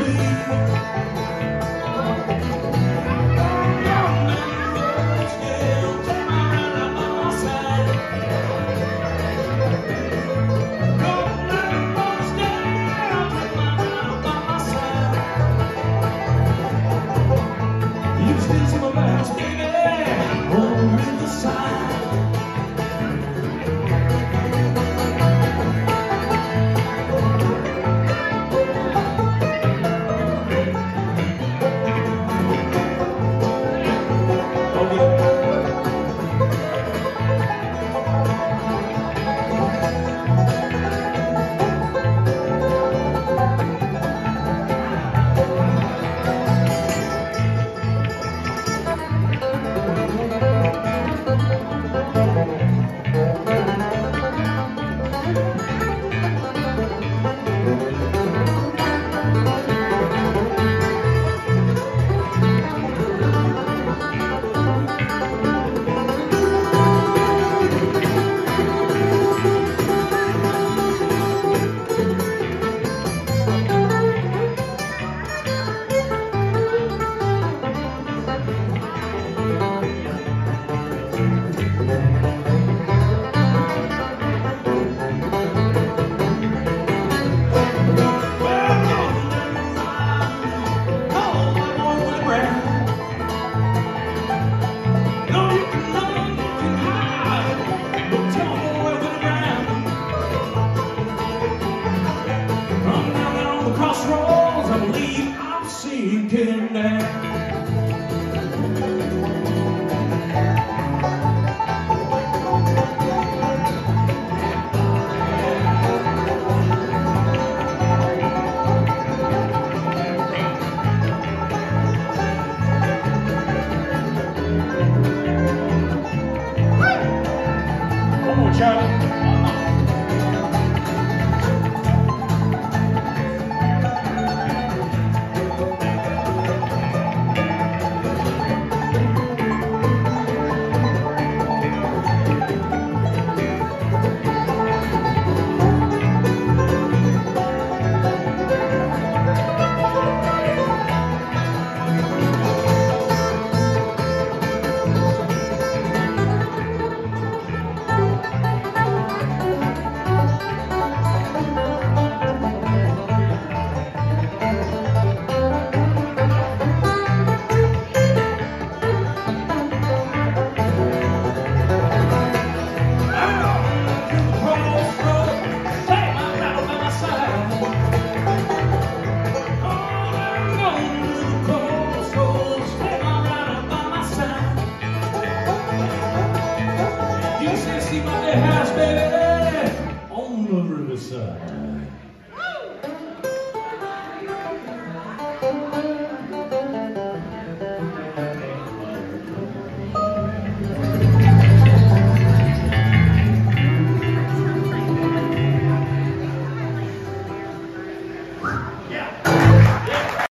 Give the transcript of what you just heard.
crossroads, seeking now. Charlie. My house, baby.